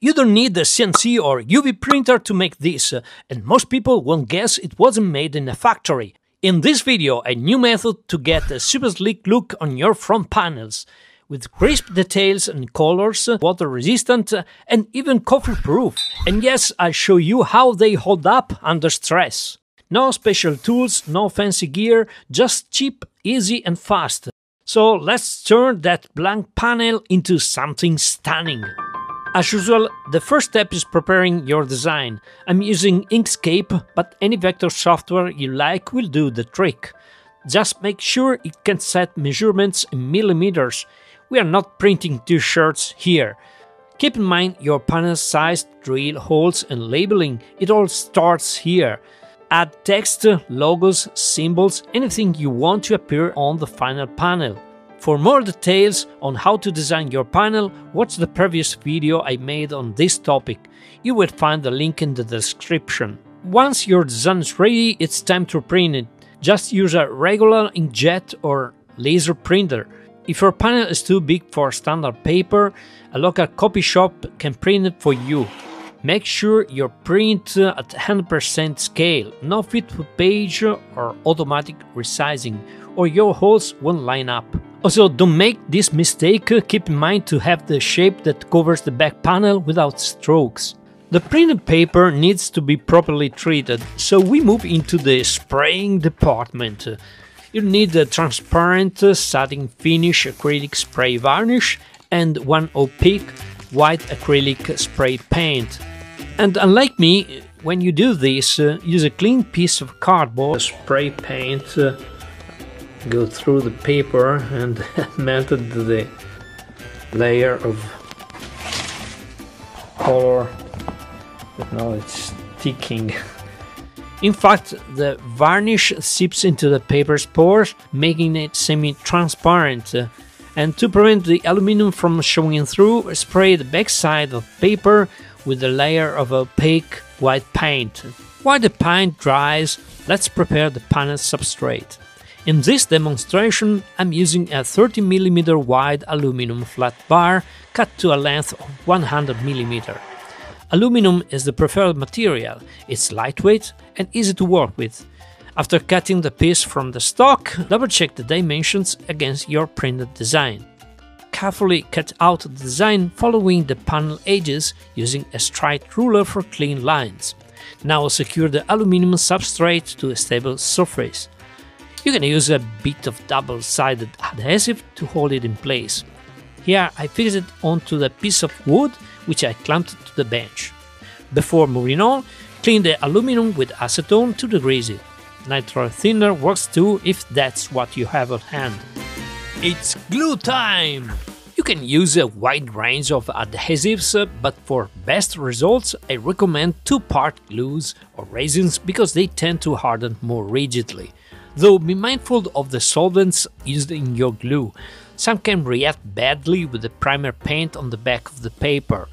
You don't need a CNC or UV printer to make this, uh, and most people won't guess it wasn't made in a factory. In this video, a new method to get a super sleek look on your front panels, with crisp details and colors, uh, water resistant, uh, and even coffee proof. And yes, I'll show you how they hold up under stress. No special tools, no fancy gear, just cheap, easy and fast. So let's turn that blank panel into something stunning. As usual, the first step is preparing your design. I'm using Inkscape, but any vector software you like will do the trick. Just make sure it can set measurements in millimeters. We are not printing t-shirts here. Keep in mind your panel size, drill holes and labeling, it all starts here. Add text, logos, symbols, anything you want to appear on the final panel. For more details on how to design your panel, watch the previous video I made on this topic. You will find the link in the description. Once your design is ready, it's time to print it. Just use a regular inkjet or laser printer. If your panel is too big for standard paper, a local copy shop can print it for you. Make sure you print at 100% scale, no fit to page or automatic resizing, or your holes won't line up. Also, don't make this mistake, keep in mind to have the shape that covers the back panel without strokes. The printed paper needs to be properly treated, so we move into the spraying department. You need a transparent satin finish acrylic spray varnish and one opaque white acrylic spray paint. And unlike me, when you do this, uh, use a clean piece of cardboard, spray paint uh, go through the paper and melted the layer of color but now it's sticking. In fact the varnish seeps into the paper's pores making it semi-transparent. And to prevent the aluminum from showing through spray the backside of paper with a layer of opaque white paint. While the paint dries let's prepare the panel substrate in this demonstration, I'm using a 30mm wide aluminum flat bar cut to a length of 100mm. Aluminum is the preferred material, it's lightweight and easy to work with. After cutting the piece from the stock, double check the dimensions against your printed design. Carefully cut out the design following the panel edges using a straight ruler for clean lines. Now secure the aluminum substrate to a stable surface. You can use a bit of double-sided adhesive to hold it in place. Here I fixed it onto the piece of wood which I clamped to the bench. Before moving on, clean the aluminum with acetone to degrease it. Nitro thinner works too if that's what you have at hand. It's glue time! You can use a wide range of adhesives, but for best results I recommend two-part glues or resins because they tend to harden more rigidly. Though be mindful of the solvents used in your glue. Some can react badly with the primer paint on the back of the paper.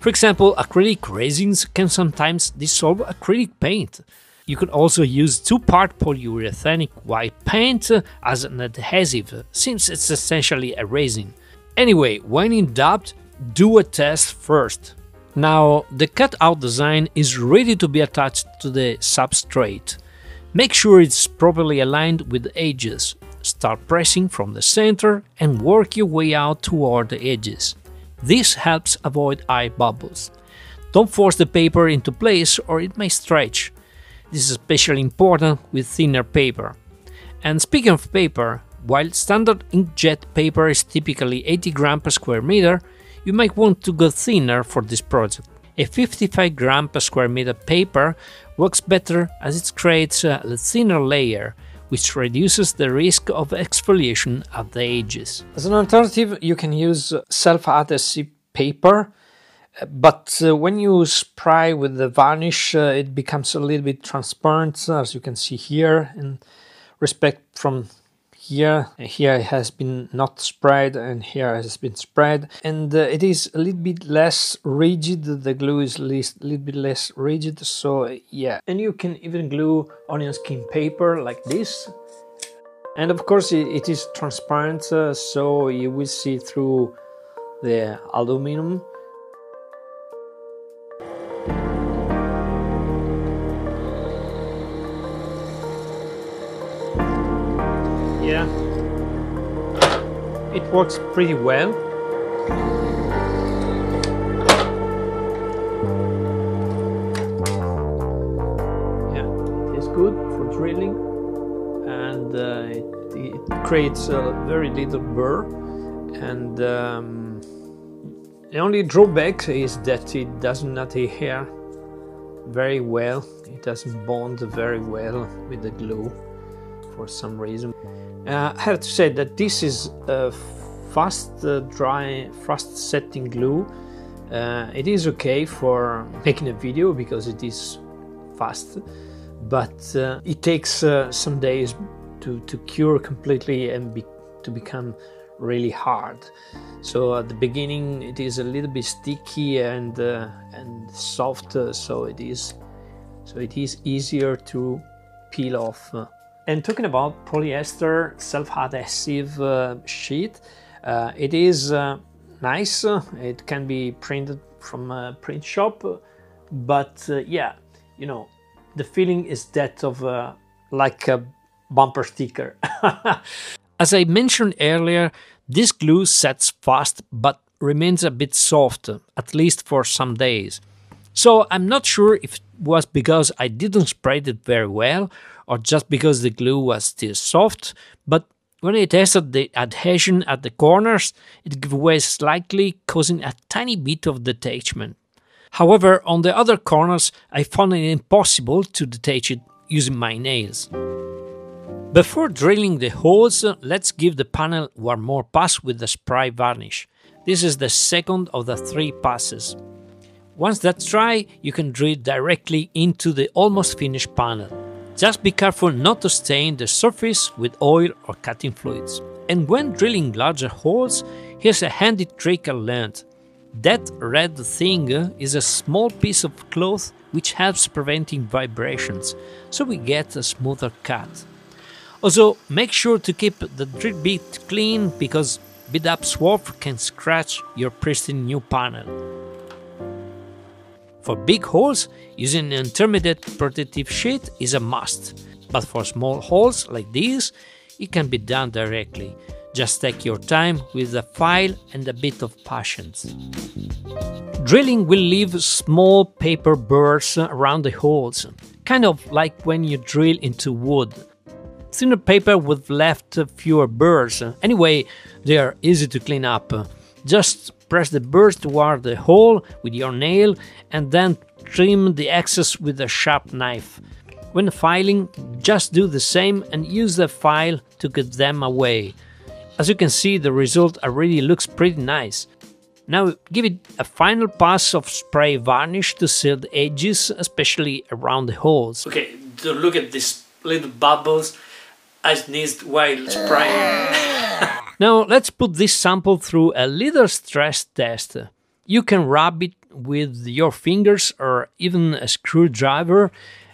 For example, acrylic resins can sometimes dissolve acrylic paint. You could also use two-part polyurethanic white paint as an adhesive, since it's essentially a resin. Anyway, when in doubt, do a test first. Now, the cutout design is ready to be attached to the substrate. Make sure it's properly aligned with the edges. Start pressing from the center and work your way out toward the edges. This helps avoid eye bubbles. Don't force the paper into place or it may stretch. This is especially important with thinner paper. And speaking of paper, while standard inkjet paper is typically 80 grams per square meter, you might want to go thinner for this project. A 55 gram per square meter paper works better as it creates a thinner layer, which reduces the risk of exfoliation at the edges. As an alternative, you can use self-adhesive paper, but uh, when you spray with the varnish, uh, it becomes a little bit transparent, as you can see here, in respect from here. Here has been not spread and here has been spread. And uh, it is a little bit less rigid. The glue is a little bit less rigid. So yeah. And you can even glue onion skin paper like this. And of course it, it is transparent uh, so you will see through the aluminum works pretty well. Yeah, it's good for drilling and uh, it, it, creates a very little burr and um, the only drawback is that it does not adhere very well. It doesn't bond very well with the glue for some reason. Uh, I have to say that this is a fast uh, dry, fast setting glue. Uh, it is okay for making a video because it is fast, but uh, it takes some days to, to cure completely and be, to become really hard. So at the beginning it is a little bit sticky and uh, and soft, uh, so it is so it is easier to peel off. And talking about polyester self-adhesive uh, sheet, it is uh, nice. It can be printed from a print shop, but uh, yeah, you know, the feeling is that of uh, like a bumper sticker. As I mentioned earlier, this glue sets fast but remains a bit soft, at least for some days. So I'm not sure if it was because I didn't spread it very well or just because the glue was still soft, but when I tested the adhesion at the corners, it gave way slightly, causing a tiny bit of detachment. However, on the other corners, I found it impossible to detach it using my nails. Before drilling the holes, let's give the panel one more pass with the spray varnish. This is the second of the three passes. Once that's dry, you can drill directly into the almost finished panel. Just be careful not to stain the surface with oil or cutting fluids. And when drilling larger holes, here's a handy trick I learned. That red thing is a small piece of cloth which helps preventing vibrations, so we get a smoother cut. Also, make sure to keep the drill bit clean because bit up swarf can scratch your pristine new panel. For big holes, using an intermediate protective sheet is a must, but for small holes like these, it can be done directly. Just take your time with a file and a bit of patience. Drilling will leave small paper burrs around the holes, kind of like when you drill into wood. Thinner paper would left fewer burrs. Anyway, they are easy to clean up. Just press the burrs toward the hole with your nail and then trim the excess with a sharp knife. When filing, just do the same and use the file to get them away. As you can see, the result already looks pretty nice. Now give it a final pass of spray varnish to seal the edges, especially around the holes. Okay, look at these little bubbles I sneezed while spraying. now let's put this sample through a little stress test. You can rub it with your fingers or even a screwdriver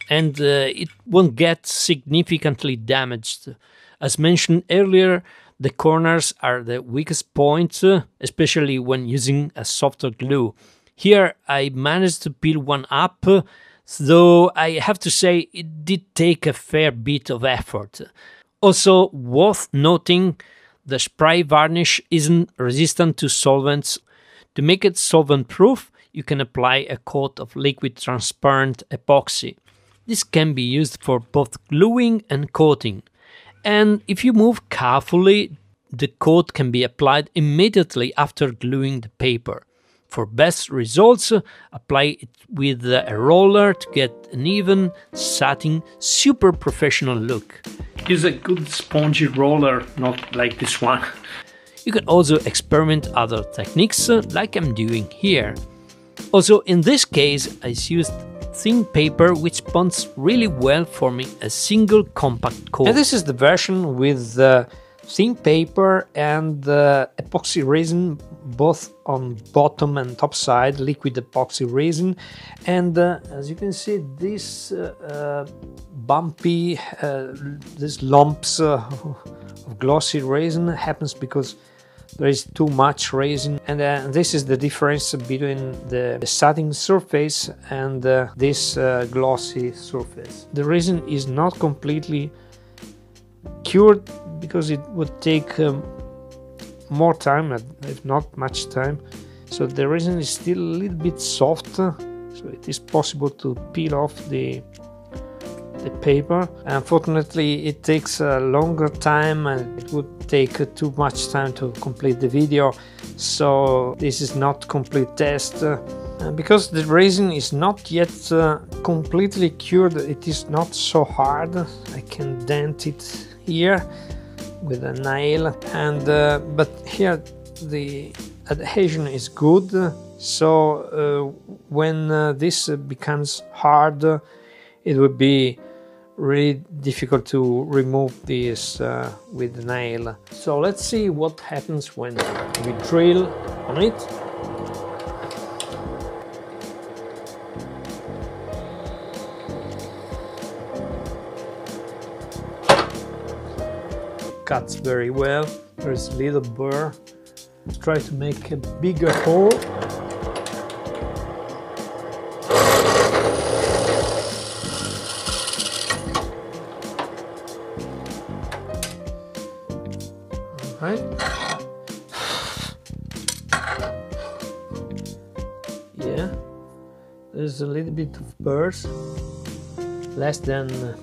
and uh, it won't get significantly damaged. As mentioned earlier, the corners are the weakest point, uh, especially when using a softer glue. Here I managed to peel one up, though I have to say it did take a fair bit of effort. Also worth noting, the spray varnish isn't resistant to solvents. To make it solvent proof, you can apply a coat of liquid transparent epoxy. This can be used for both gluing and coating. And if you move carefully, the coat can be applied immediately after gluing the paper. For best results, apply it with a roller to get an even, satin, super professional look. Use a good spongy roller, not like this one. You can also experiment other techniques like I'm doing here. Also, in this case, I used thin paper which bonds really well forming a single compact coat. And this is the version with the thin paper and uh, epoxy resin both on bottom and top side liquid epoxy resin and uh, as you can see this uh, uh bumpy uh, these lumps uh, of glossy resin happens because there is too much resin and uh, this is the difference between the, the satin surface and uh, this uh, glossy surface. The resin is not completely cured because it would take um, more time, if not much time. So the resin is still a little bit soft, so it is possible to peel off the the paper. Unfortunately, it takes a longer time and it would take too much time to complete the video. So this is not complete test. Uh, because the resin is not yet uh, completely cured, it is not so hard. I can dent it here with a nail and uh, but here the adhesion is good so uh, when uh, this becomes hard it would be really difficult to remove this uh, with the nail. So let's see what happens when we drill on it. Cuts very well. There's a little burr. Try to make a bigger hole. right? Yeah, there's a little bit of burrs, less than the,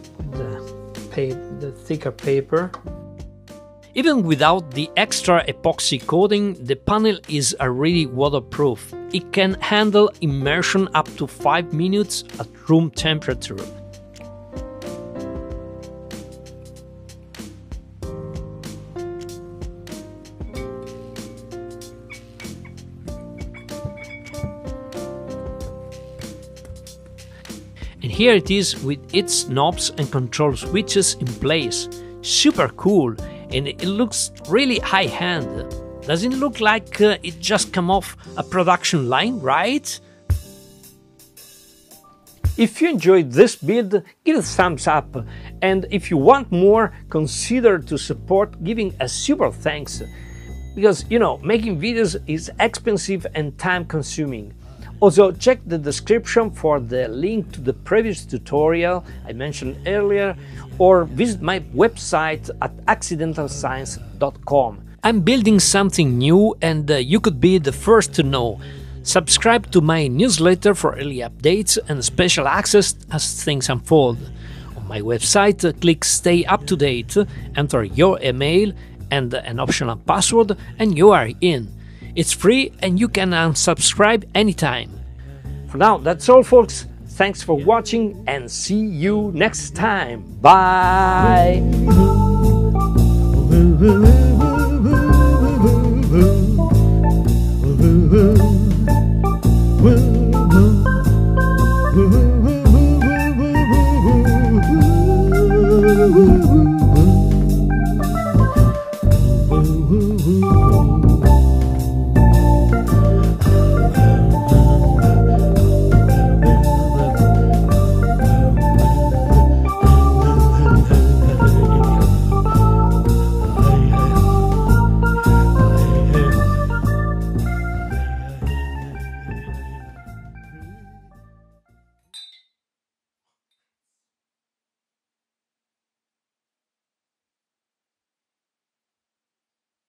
the thicker paper. Even without the extra epoxy coating, the panel is already waterproof. It can handle immersion up to 5 minutes at room temperature. And here it is with its knobs and control switches in place. Super cool and it looks really high-end. Doesn't it look like uh, it just come off a production line, right? If you enjoyed this build, give it a thumbs up and if you want more, consider to support giving a super thanks because you know making videos is expensive and time consuming. Also, check the description for the link to the previous tutorial I mentioned earlier, or visit my website at accidentalscience.com. I'm building something new and uh, you could be the first to know. Subscribe to my newsletter for early updates and special access as things unfold. On my website, uh, click Stay Up to Date, enter your email and an optional password, and you are in. It's free and you can unsubscribe anytime. For now, that's all, folks. Thanks for watching and see you next time. Bye.